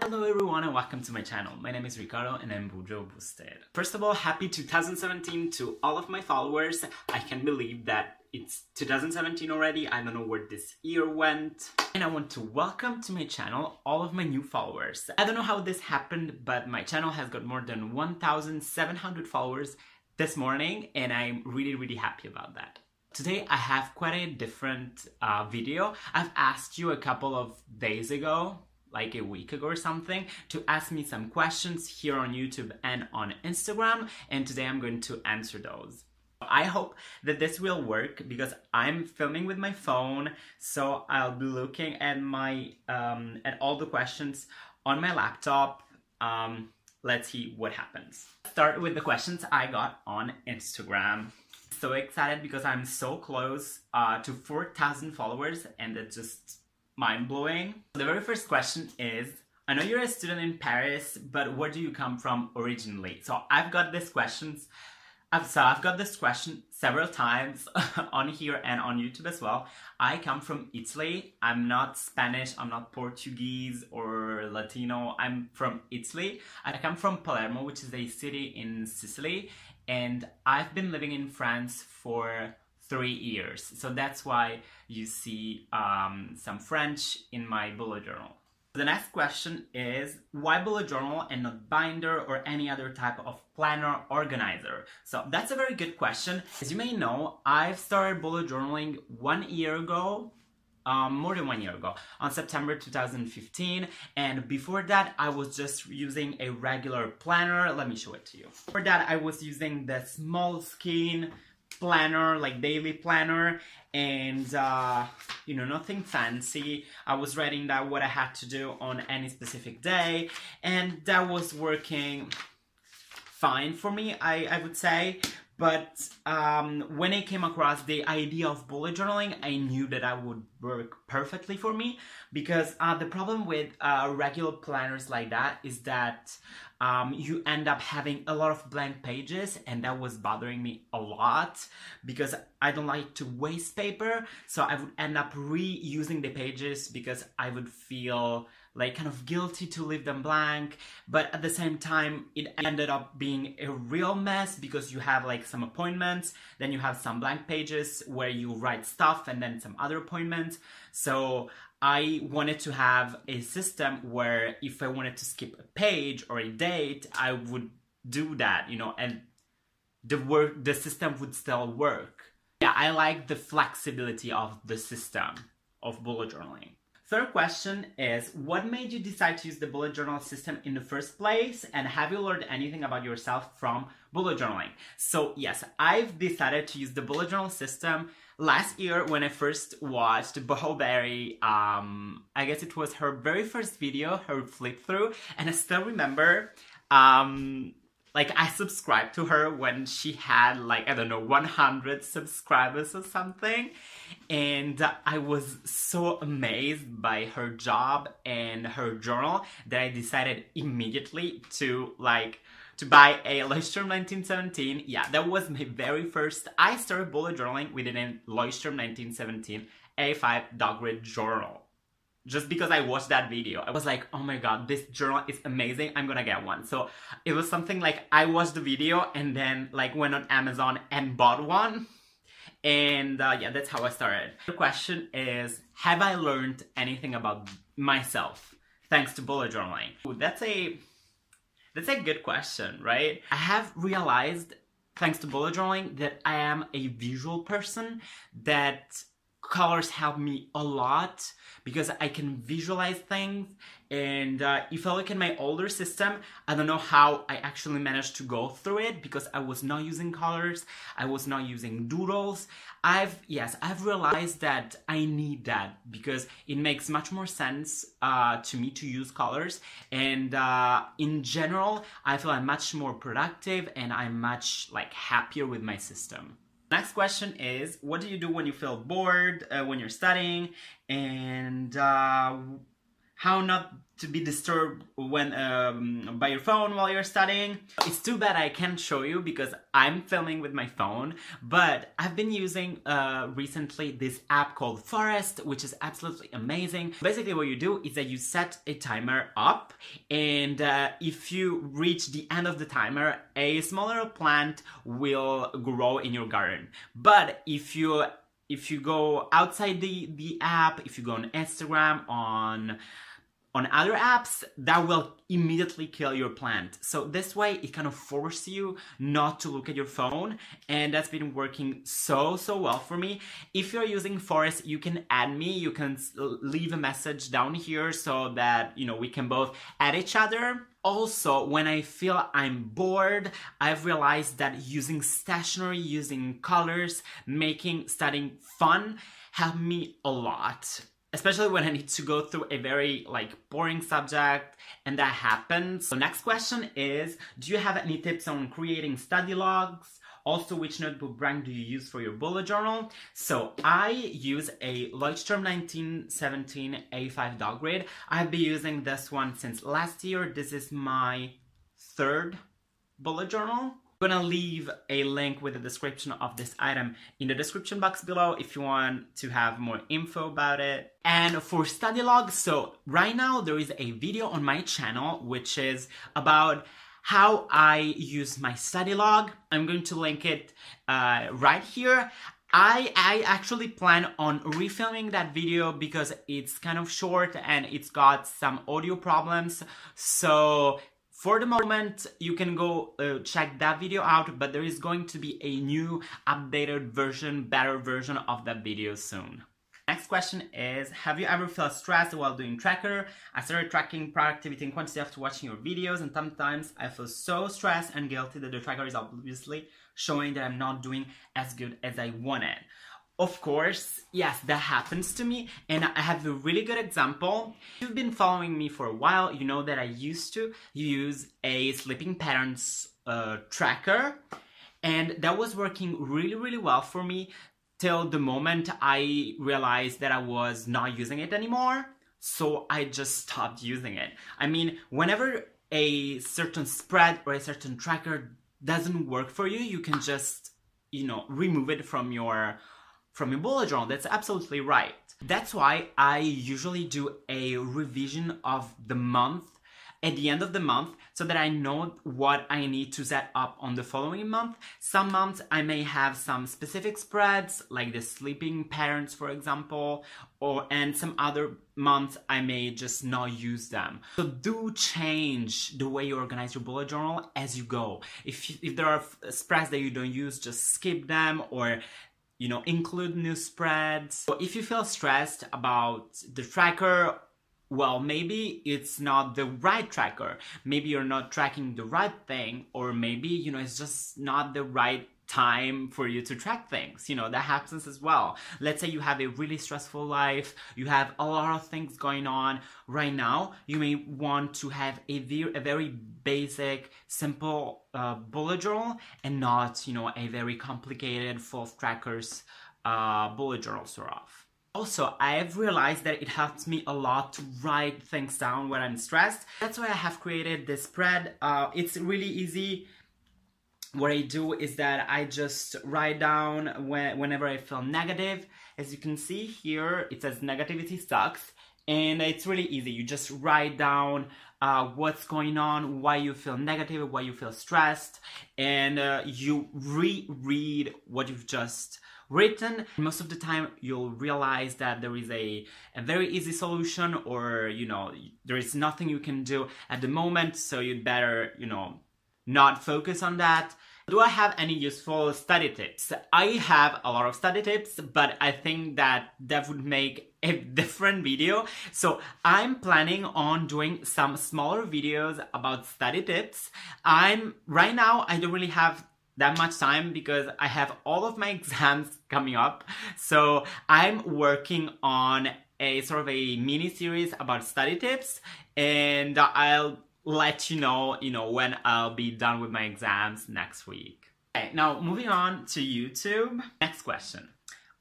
Hello everyone and welcome to my channel. My name is Ricardo and I'm Bujo Boosted. First of all, happy 2017 to all of my followers. I can't believe that it's 2017 already. I don't know where this year went. And I want to welcome to my channel all of my new followers. I don't know how this happened, but my channel has got more than 1,700 followers this morning and I'm really, really happy about that. Today I have quite a different uh, video. I've asked you a couple of days ago like a week ago or something to ask me some questions here on YouTube and on Instagram and today I'm going to answer those. I hope that this will work because I'm filming with my phone so I'll be looking at my um, at all the questions on my laptop. Um, let's see what happens. Start with the questions I got on Instagram. So excited because I'm so close uh, to 4,000 followers and it's just mind blowing. The very first question is I know you're a student in Paris, but where do you come from originally? So I've got this questions. So I've got this question several times on here and on YouTube as well. I come from Italy. I'm not Spanish, I'm not Portuguese or Latino. I'm from Italy. I come from Palermo, which is a city in Sicily, and I've been living in France for three years. So that's why you see um, some French in my bullet journal. The next question is why bullet journal and not binder or any other type of planner organizer? So that's a very good question. As you may know, I've started bullet journaling one year ago um, more than one year ago on September 2015 and before that I was just using a regular planner let me show it to you for that I was using the Moleskine planner, like daily planner, and uh, you know, nothing fancy. I was writing that what I had to do on any specific day, and that was working fine for me, I, I would say. But um, when I came across the idea of bullet journaling, I knew that that would work perfectly for me because uh, the problem with uh, regular planners like that is that um, you end up having a lot of blank pages and that was bothering me a lot because I don't like to waste paper. So I would end up reusing the pages because I would feel like kind of guilty to leave them blank but at the same time it ended up being a real mess because you have like some appointments then you have some blank pages where you write stuff and then some other appointments. So I wanted to have a system where if I wanted to skip a page or a date I would do that you know and the work the system would still work. Yeah I like the flexibility of the system of bullet journaling Third question is What made you decide to use the bullet journal system in the first place? And have you learned anything about yourself from bullet journaling? So, yes, I've decided to use the bullet journal system last year when I first watched Boho Berry. Um, I guess it was her very first video, her flip through, and I still remember. Um, like I subscribed to her when she had like I don't know 100 subscribers or something and I was so amazed by her job and her journal that I decided immediately to like to buy a Leuchtturm 1917. Yeah, that was my very first. I started bullet journaling with a Leuchtturm 1917 A5 dot journal just because I watched that video. I was like, oh my god, this journal is amazing. I'm gonna get one. So it was something like I watched the video and then like went on Amazon and bought one. And uh, yeah, that's how I started. The question is, have I learned anything about myself thanks to bullet journaling? Ooh, that's a that's a good question, right? I have realized thanks to bullet journaling that I am a visual person that colors help me a lot because I can visualize things. And uh, if I look at my older system I don't know how I actually managed to go through it because I was not using colors. I was not using doodles. I've yes I've realized that I need that because it makes much more sense uh, to me to use colors. And uh, in general I feel I'm much more productive and I'm much like happier with my system Next question is, what do you do when you feel bored, uh, when you're studying, and uh, how not to be disturbed when um, by your phone while you're studying. It's too bad I can't show you because I'm filming with my phone, but I've been using uh, recently this app called Forest, which is absolutely amazing. Basically what you do is that you set a timer up and uh, if you reach the end of the timer, a smaller plant will grow in your garden. But if you if you go outside the, the app, if you go on Instagram, on on other apps, that will immediately kill your plant. So this way, it kind of forces you not to look at your phone, and that's been working so, so well for me. If you're using Forest, you can add me, you can leave a message down here so that, you know, we can both add each other. Also, when I feel I'm bored, I've realized that using stationery, using colors, making studying fun helped me a lot especially when I need to go through a very like boring subject and that happens. So next question is, do you have any tips on creating study logs? Also, which notebook brand do you use for your bullet journal? So I use a Leuchtturm 1917 A5 dot grid. I've been using this one since last year. This is my third bullet journal gonna leave a link with the description of this item in the description box below if you want to have more info about it. And for study logs, so right now there is a video on my channel which is about how I use my study log. I'm going to link it uh, right here. I, I actually plan on refilming that video because it's kind of short and it's got some audio problems. So for the moment, you can go uh, check that video out, but there is going to be a new updated version, better version of that video soon. Next question is, have you ever felt stressed while doing tracker? I started tracking productivity and quantity after watching your videos and sometimes I feel so stressed and guilty that the tracker is obviously showing that I'm not doing as good as I wanted. Of course, yes, that happens to me, and I have a really good example. If you've been following me for a while, you know that I used to use a sleeping patterns uh, tracker, and that was working really, really well for me till the moment I realized that I was not using it anymore. So I just stopped using it. I mean, whenever a certain spread or a certain tracker doesn't work for you, you can just, you know, remove it from your from your bullet journal. That's absolutely right. That's why I usually do a revision of the month at the end of the month so that I know what I need to set up on the following month. Some months I may have some specific spreads like the sleeping parents for example or and some other months I may just not use them. So do change the way you organize your bullet journal as you go. If, if there are spreads that you don't use, just skip them or you know, include new spreads. So if you feel stressed about the tracker, well, maybe it's not the right tracker. Maybe you're not tracking the right thing, or maybe, you know, it's just not the right time for you to track things. You know, that happens as well. Let's say you have a really stressful life, you have a lot of things going on right now. You may want to have a, very, a very basic, simple uh, bullet journal and not, you know, a very complicated, full of trackers uh, bullet journal sort of. Also, I've realized that it helps me a lot to write things down when I'm stressed. That's why I have created this spread. Uh, it's really easy what I do is that I just write down when, whenever I feel negative. As you can see here, it says negativity sucks. And it's really easy. You just write down uh, what's going on, why you feel negative, why you feel stressed, and uh, you reread what you've just written. Most of the time, you'll realize that there is a, a very easy solution, or you know, there is nothing you can do at the moment, so you'd better, you know, not focus on that. Do I have any useful study tips? I have a lot of study tips, but I think that that would make a different video. So I'm planning on doing some smaller videos about study tips. I'm right now, I don't really have that much time because I have all of my exams coming up. So I'm working on a sort of a mini series about study tips and I'll let you know, you know, when I'll be done with my exams next week. Okay, now moving on to YouTube. Next question.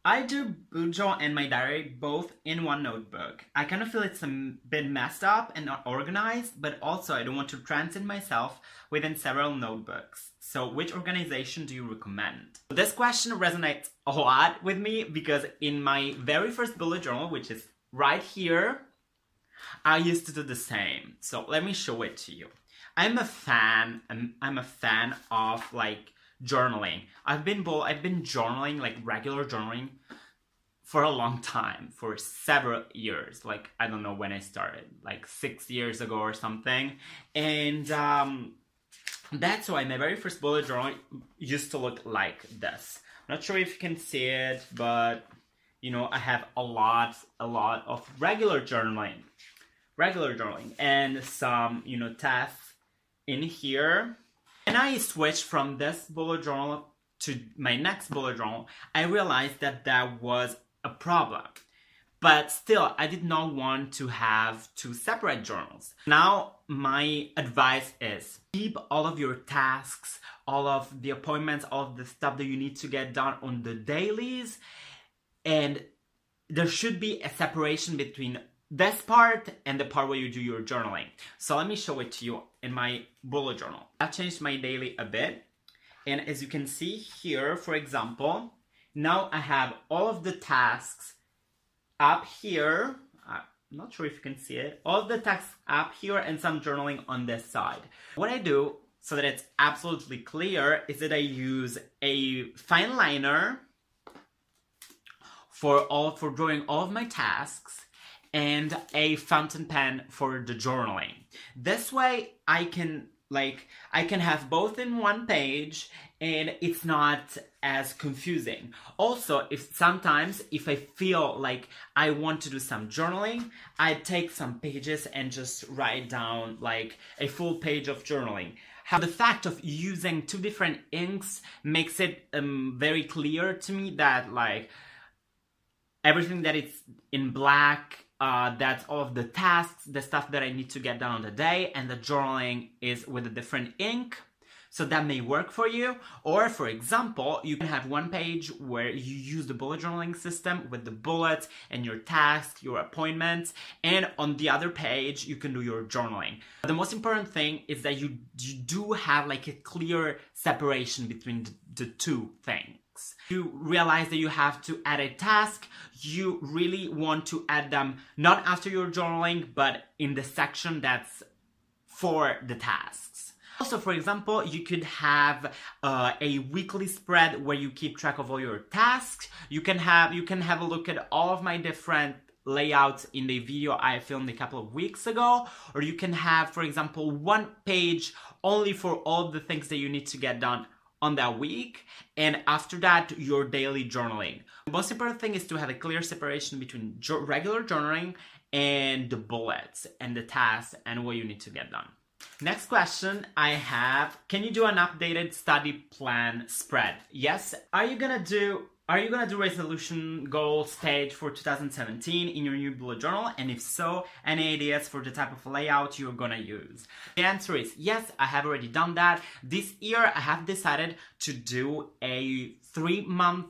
I do Bujo and my diary both in one notebook. I kind of feel it's a bit messed up and not organized, but also I don't want to transit myself within several notebooks. So which organization do you recommend? This question resonates a lot with me because in my very first bullet journal, which is right here, I used to do the same. So let me show it to you. I'm a fan, I'm, I'm a fan of like journaling. I've been I've been journaling like regular journaling for a long time, for several years. Like I don't know when I started, like six years ago or something, and um, that's why my very first bullet journal used to look like this. not sure if you can see it, but you know I have a lot, a lot of regular journaling, regular journaling, and some you know tasks in here when I switched from this bullet journal to my next bullet journal, I realized that that was a problem. But still, I did not want to have two separate journals. Now, my advice is keep all of your tasks, all of the appointments, all of the stuff that you need to get done on the dailies, and there should be a separation between this part and the part where you do your journaling. So let me show it to you in my bullet journal. I've changed my daily a bit. And as you can see here, for example, now I have all of the tasks up here. I'm not sure if you can see it. All of the tasks up here and some journaling on this side. What I do so that it's absolutely clear is that I use a fine liner for all for drawing all of my tasks and a fountain pen for the journaling. This way I can like I can have both in one page and it's not as confusing. Also, if sometimes if I feel like I want to do some journaling, I take some pages and just write down like a full page of journaling. How the fact of using two different inks makes it um, very clear to me that like everything that is in black uh, that's all of the tasks, the stuff that I need to get done on the day, and the journaling is with a different ink. So that may work for you. Or for example, you can have one page where you use the bullet journaling system with the bullets and your tasks, your appointments, and on the other page, you can do your journaling. But The most important thing is that you, you do have like a clear separation between the, the two things you realize that you have to add a task, you really want to add them not after your journaling, but in the section that's for the tasks. Also, for example, you could have uh, a weekly spread where you keep track of all your tasks. You can have you can have a look at all of my different layouts in the video I filmed a couple of weeks ago, or you can have, for example, one page only for all the things that you need to get done on that week and after that your daily journaling. The most important thing is to have a clear separation between regular journaling and the bullets and the tasks and what you need to get done. Next question i have can you do an updated study plan spread? Yes. Are you gonna do are you gonna do resolution goal stage for 2017 in your new bullet journal? And if so, any ideas for the type of layout you're gonna use? The answer is yes, I have already done that. This year I have decided to do a three month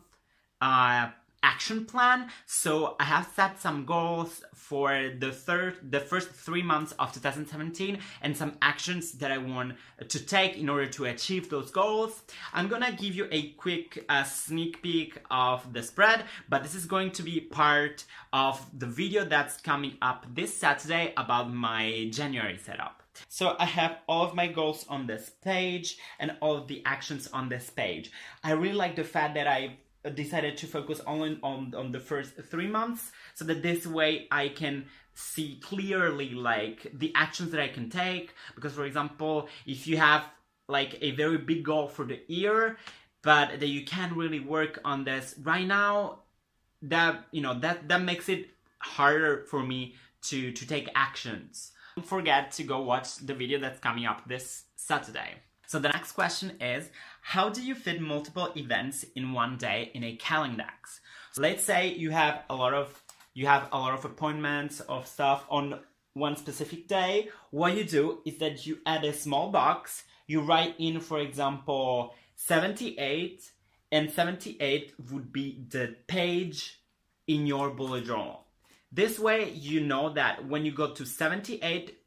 uh, action plan. So I have set some goals for the third, the first three months of 2017 and some actions that I want to take in order to achieve those goals. I'm gonna give you a quick uh, sneak peek of the spread, but this is going to be part of the video that's coming up this Saturday about my January setup. So I have all of my goals on this page and all of the actions on this page. I really like the fact that I decided to focus only on, on the first three months so that this way I can see clearly like the actions that I can take. Because for example if you have like a very big goal for the year but that you can't really work on this right now that you know that that makes it harder for me to to take actions. Don't forget to go watch the video that's coming up this Saturday so the next question is, how do you fit multiple events in one day in a Calendex? So let's say you have a lot of you have a lot of appointments of stuff on one specific day. What you do is that you add a small box, you write in, for example, 78 and 78 would be the page in your bullet journal. This way, you know that when you go to 78,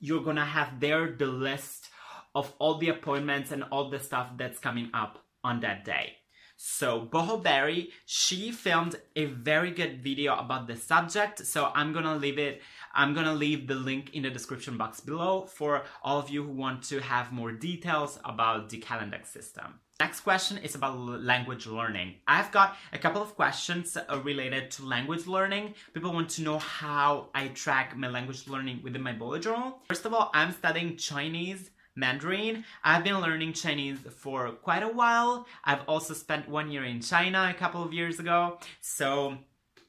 you're gonna have there the list of all the appointments and all the stuff that's coming up on that day. So Boho Berry, she filmed a very good video about the subject. So I'm gonna leave it, I'm gonna leave the link in the description box below for all of you who want to have more details about the Calendex system. Next question is about language learning. I've got a couple of questions uh, related to language learning. People want to know how I track my language learning within my bullet journal. First of all, I'm studying Chinese Mandarin. I've been learning Chinese for quite a while. I've also spent one year in China a couple of years ago. So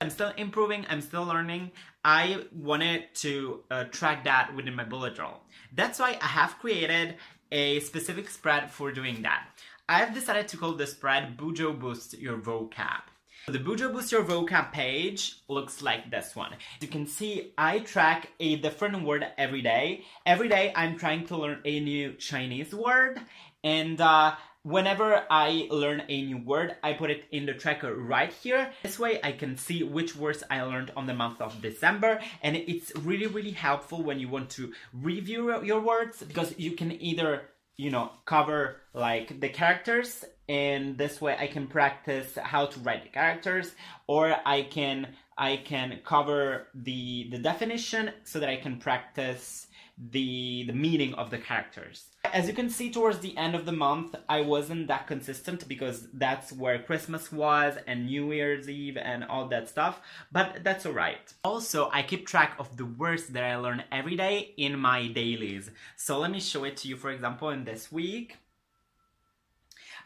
I'm still improving, I'm still learning. I wanted to uh, track that within my bullet journal. That's why I have created a specific spread for doing that. I've decided to call the spread Bujo Boost Your Vocab. The Bujo Boost Your Vocab page looks like this one. You can see I track a different word every day. Every day I'm trying to learn a new Chinese word and uh, whenever I learn a new word, I put it in the tracker right here. This way I can see which words I learned on the month of December and it's really really helpful when you want to review your words because you can either you know cover like the characters and this way I can practice how to write the characters or I can I can cover the the definition so that I can practice the the meaning of the characters. As you can see towards the end of the month, I wasn't that consistent because that's where Christmas was and New Year's Eve and all that stuff, but that's alright. Also, I keep track of the words that I learn every day in my dailies. So let me show it to you, for example, in this week.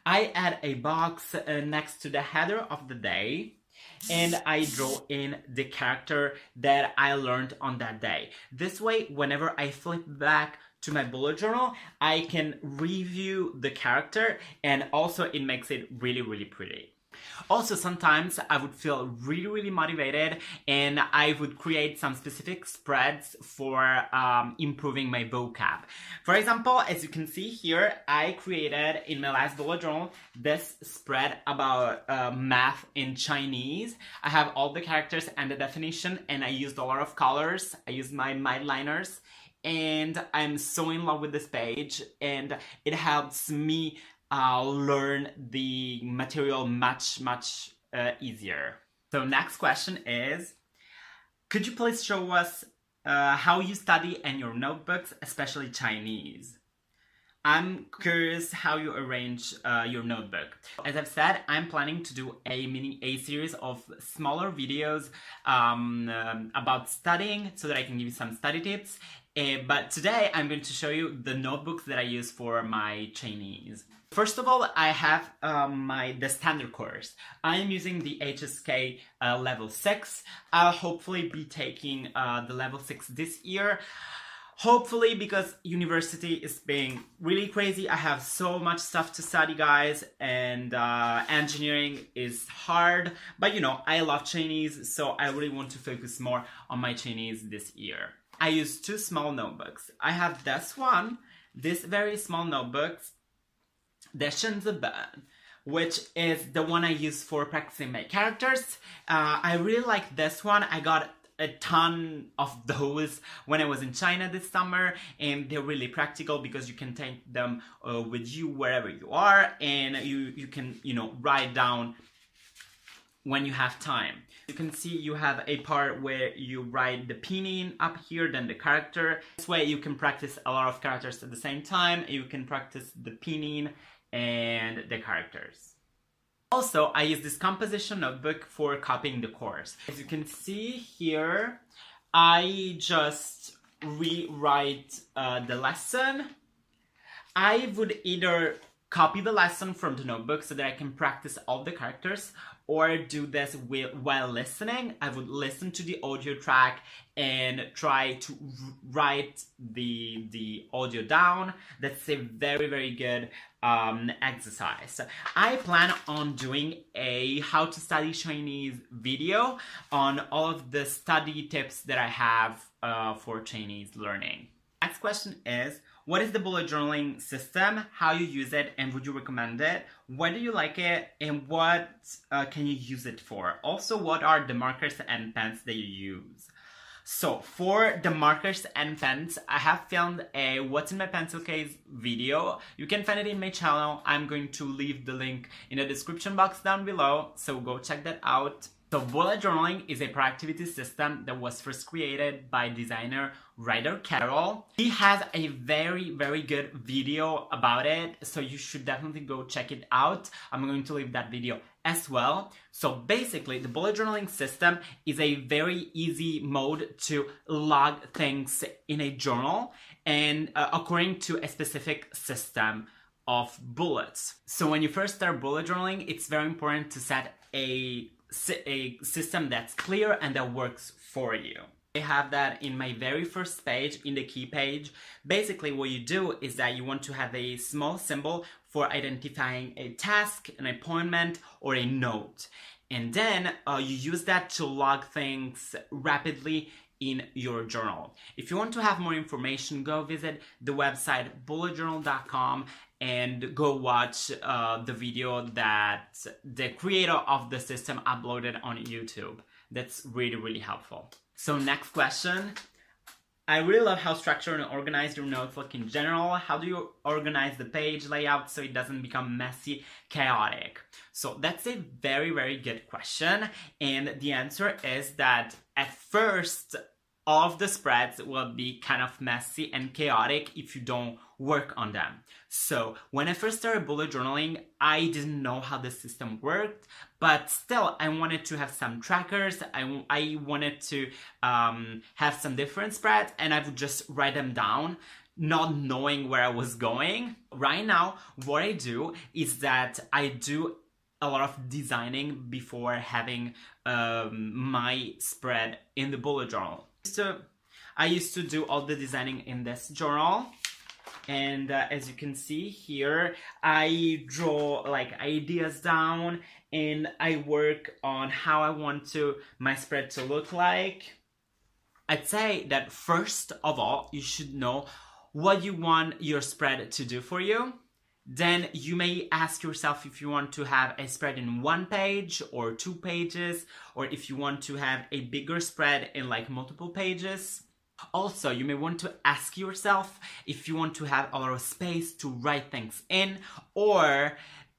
I add a box uh, next to the header of the day and I draw in the character that I learned on that day. This way, whenever I flip back to my bullet journal, I can review the character and also it makes it really, really pretty. Also, sometimes I would feel really, really motivated and I would create some specific spreads for um, improving my vocab. For example, as you can see here, I created in my last bullet journal this spread about uh, math in Chinese. I have all the characters and the definition and I used a lot of colors. I used my Mildliners and I'm so in love with this page and it helps me uh, learn the material much, much uh, easier. So next question is, could you please show us uh, how you study and your notebooks, especially Chinese? I'm curious how you arrange uh, your notebook. As I've said, I'm planning to do a mini A series of smaller videos um, um, about studying so that I can give you some study tips. Uh, but today I'm going to show you the notebooks that I use for my Chinese. First of all, I have um, my the standard course. I am using the HSK uh, level 6. I'll hopefully be taking uh, the level 6 this year. Hopefully, because university is being really crazy. I have so much stuff to study, guys, and uh, engineering is hard. But you know, I love Chinese, so I really want to focus more on my Chinese this year. I use two small notebooks. I have this one, this very small notebooks the Shenzhen, which is the one I use for practicing my characters. Uh, I really like this one. I got a ton of those when I was in China this summer, and they're really practical because you can take them uh, with you wherever you are, and you you can you know write down when you have time. You can see you have a part where you write the pinyin up here, then the character. This way you can practice a lot of characters at the same time. You can practice the pinyin and the characters. Also, I use this composition notebook for copying the course. As you can see here, I just rewrite uh, the lesson. I would either copy the lesson from the notebook so that I can practice all the characters or do this while listening. I would listen to the audio track and try to write the, the audio down. That's a very, very good um, exercise. I plan on doing a how to study Chinese video on all of the study tips that I have uh, for Chinese learning. Next question is, what is the bullet journaling system, how you use it, and would you recommend it? Why do you like it, and what uh, can you use it for? Also, what are the markers and pens that you use? So for the markers and pens, I have filmed a what's in my pencil case video. You can find it in my channel. I'm going to leave the link in the description box down below, so go check that out. So bullet journaling is a productivity system that was first created by designer Ryder Carroll. He has a very, very good video about it, so you should definitely go check it out. I'm going to leave that video as well. So basically, the bullet journaling system is a very easy mode to log things in a journal and uh, according to a specific system of bullets. So when you first start bullet journaling, it's very important to set a a system that's clear and that works for you. I have that in my very first page, in the key page. Basically, what you do is that you want to have a small symbol for identifying a task, an appointment, or a note. And then uh, you use that to log things rapidly in your journal. If you want to have more information, go visit the website bulletjournal.com and go watch uh, the video that the creator of the system uploaded on YouTube. That's really, really helpful. So next question. I really love how structured and organized your notes look in general. How do you organize the page layout so it doesn't become messy, chaotic? So that's a very, very good question. And the answer is that at first, all of the spreads will be kind of messy and chaotic if you don't work on them. So when I first started bullet journaling, I didn't know how the system worked, but still I wanted to have some trackers. I, I wanted to um, have some different spreads and I would just write them down not knowing where I was going. Right now, what I do is that I do a lot of designing before having um, my spread in the bullet journal. So I used to do all the designing in this journal and uh, as you can see here I draw like ideas down and I work on how I want to my spread to look like. I'd say that first of all you should know what you want your spread to do for you. Then you may ask yourself if you want to have a spread in one page or two pages or if you want to have a bigger spread in like multiple pages also, you may want to ask yourself if you want to have a lot of space to write things in or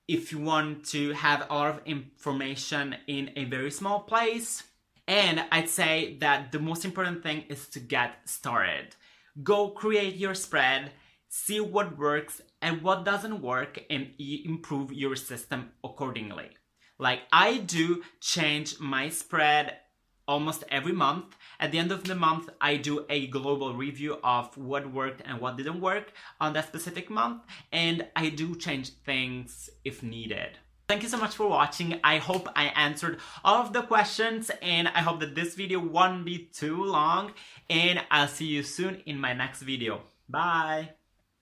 if you want to have a lot of information in a very small place. And I'd say that the most important thing is to get started. Go create your spread, see what works and what doesn't work, and improve your system accordingly. Like I do change my spread almost every month. At the end of the month, I do a global review of what worked and what didn't work on that specific month, and I do change things if needed. Thank you so much for watching. I hope I answered all of the questions and I hope that this video won't be too long and I'll see you soon in my next video. Bye!